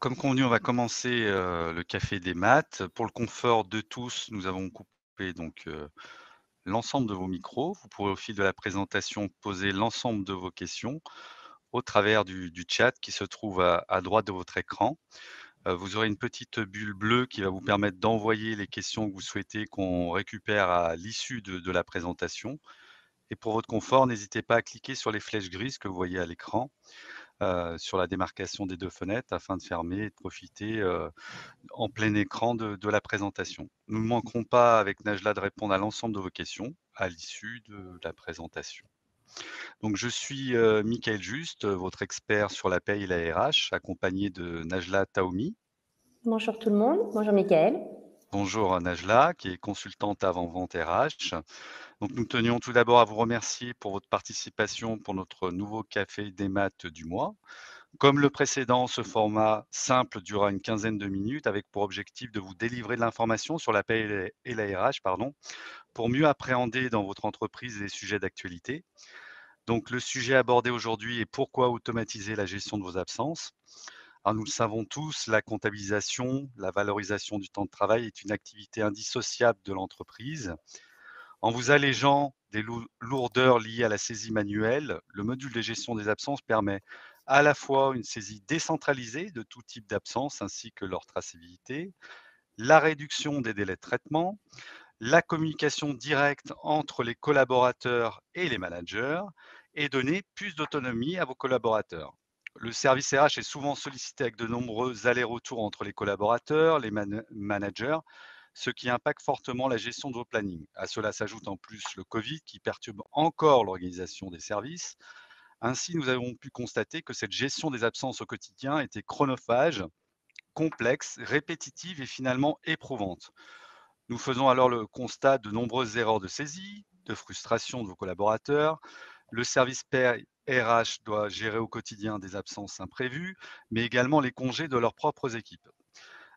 Comme convenu, on va commencer, heu, le café des maths. Pour le confort de tous, nous avons coupé donc, heu, l'ensemble de vos micros. Vous pourrez au fil de la présentation poser l'ensemble de vos questions au travers du chat qui se trouve à droite de votre écran. Heu, vous aurez une petite bulle bleue qui va vous permettre d'envoyer les questions que vous souhaitez qu'on récupère à l'issue de la présentation et pour votre confort, n'hésitez pas à cliquer sur les flèches grises que vous voyez à l'écran, heu, sur la démarcation des 2 fenêtres afin de fermer et de profiter, heu, en plein écran de de la présentation. Nous ne manquerons pas avec Najla de répondre à l'ensemble de vos questions à l'issue de la présentation. Donc je suis, heu, Mickaël Juste, votre expert sur la paie et la RH, accompagné de Najla Taoumi. Bonjour tout le monde, bonjour Mickaël. Bonjour Najla, qui est consultante avant-vente RH. Donc nous tenions tout d'abord à vous remercier pour votre participation pour notre nouveau café des maths du mois. Comme le précédent, ce format simple durera une quinzaine de minutes avec pour objectif de vous délivrer de l'information sur la paie et la RH, pardon, pour mieux appréhender dans votre entreprise les sujets d'actualité. Donc le sujet abordé aujourd'hui est pourquoi automatiser la gestion de vos absences. Nous le savons tous, la comptabilisation, la valorisation du temps de travail est une activité indissociable de l'entreprise. En vous allégeant des lourdeurs liées à la saisie manuelle, le module de gestion des absences permet à la fois une saisie décentralisée de tout type d'absence ainsi que leur traçabilité, la réduction des délais de traitement, la communication directe entre les collaborateurs et les managers et donner plus d'autonomie à vos collaborateurs. Le service RH est souvent sollicité avec de nombreux allers-retours entre les collaborateurs, les managers, ce qui impacte fortement la gestion de vos plannings. À cela s'ajoute en plus le Covid qui perturbe encore l'organisation des services. Ainsi, nous avons pu constater que cette gestion des absences au quotidien était chronophage, complexe, répétitive et finalement éprouvante. Nous faisons alors le constat de nombreuses erreurs de saisie, de frustration de vos collaborateurs. Le service RH doit gérer au quotidien des absences imprévues, mais également les congés de leurs propres équipes.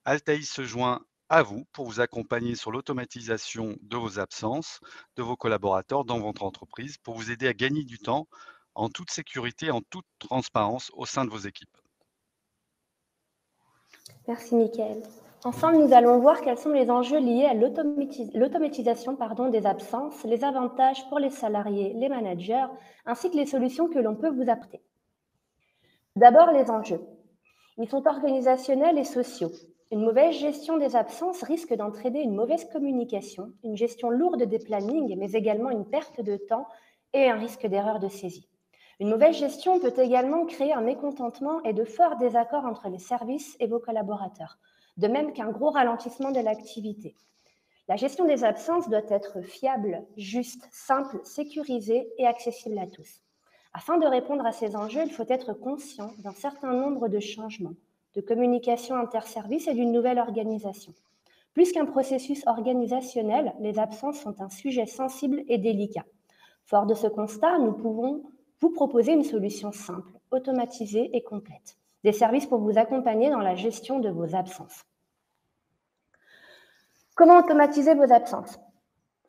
Altaïs se joint à vous pour vous accompagner sur l'automatisation de vos absences, de vos collaborateurs dans votre entreprise, pour vous aider à gagner du temps en toute sécurité, en toute transparence au sein de vos équipes. Merci Mickaël. Ensemble, nous allons voir quels sont les enjeux liés à l'automatisation des absences, les avantages pour les salariés, les managers, ainsi que les solutions que l'on peut vous apporter. D'abord, les enjeux. Ils sont organisationnels et sociaux. Une mauvaise gestion des absences risque d'entraîner une mauvaise communication, une gestion lourde des plannings, mais également une perte de temps et un risque d'erreur de saisie. Une mauvaise gestion peut également créer un mécontentement et de forts désaccords entre les services et vos collaborateurs de même qu'un gros ralentissement de l'activité. La gestion des absences doit être fiable, juste, simple, sécurisée et accessible à tous. Afin de répondre à ces enjeux, il faut être conscient d'un certain nombre de changements, de communication interservices et d'une nouvelle organisation. Plus qu'un processus organisationnel, les absences sont un sujet sensible et délicat. Fort de ce constat, nous pouvons vous proposer une solution simple, automatisée et complète des services pour vous accompagner dans la gestion de vos absences. Comment automatiser vos absences?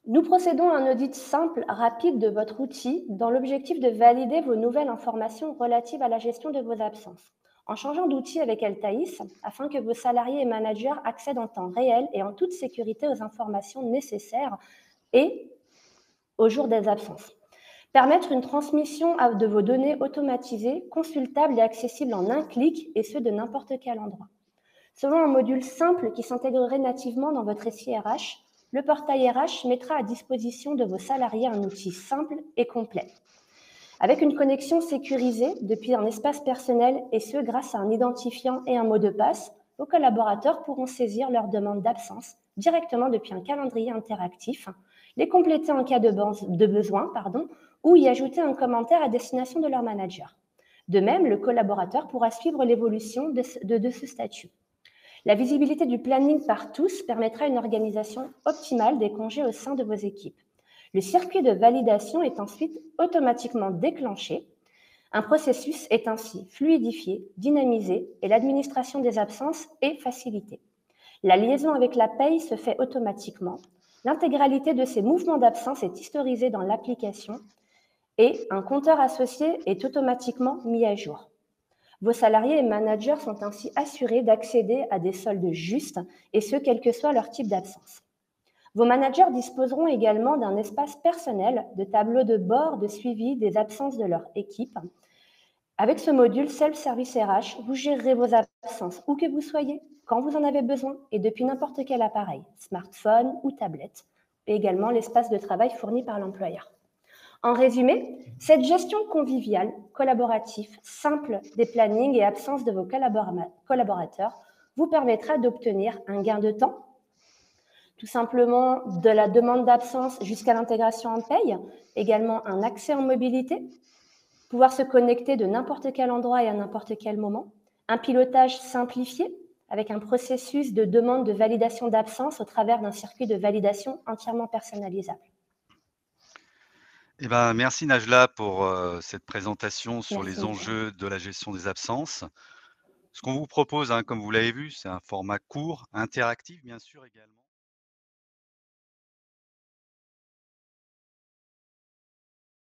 Nous procédons à un audit simple, rapide de votre outil dans l'objectif de valider vos nouvelles informations relatives à la gestion de vos absences. En changeant d'outil avec Altaïs, afin que vos salariés et managers accèdent en temps réel et en toute sécurité aux informations nécessaires et au jour des absences. Permettre une transmission de vos données automatisées, consultables et accessibles en un clic, et ce de n'importe quel endroit. Selon un module simple qui s'intégrerait nativement dans votre SIRH, le portail RH mettra à disposition de vos salariés un outil simple et complet. Avec une connexion sécurisée depuis un espace personnel et ce grâce à un identifiant et un mot de passe, vos collaborateurs pourront saisir leurs demandes d'absence directement depuis un calendrier interactif, les compléter en cas de, besoin ou y ajouter un commentaire à destination de leur manager. De même, le collaborateur pourra suivre l'évolution de, ce statut. La visibilité du planning par tous permettra une organisation optimale des congés au sein de vos équipes. Le circuit de validation est ensuite automatiquement déclenché. Un processus est ainsi fluidifié, dynamisé et l'administration des absences est facilitée. La liaison avec la paye se fait automatiquement. L'intégralité de ces mouvements d'absence est historisée dans l'application et un compteur associé est automatiquement mis à jour. Vos salariés et managers sont ainsi assurés d'accéder à des soldes justes, et ce, quel que soit leur type d'absence. Vos managers disposeront également d'un espace personnel de tableau de bord de suivi des absences de leur équipe. Avec ce module Self-Service RH, vous gérerez vos absences où que vous soyez, quand vous en avez besoin et depuis n'importe quel appareil, smartphone ou tablette, et également l'espace de travail fourni par l'employeur. En résumé, cette gestion conviviale, collaborative, simple des plannings et absence de vos collaborateurs vous permettra d'obtenir un gain de temps, tout simplement de la demande d'absence jusqu'à l'intégration en paye, également un accès en mobilité, pouvoir se connecter de n'importe quel endroit et à n'importe quel moment, un pilotage simplifié avec un processus de demande de validation d'absence au travers d'un circuit de validation entièrement personnalisable. Eh ben, merci Najla pour euh, cette présentation sur Merci. les enjeux de la gestion des absences. Ce qu'on vous propose, hein, comme vous l'avez vu, c'est un format court, interactif bien sûr également.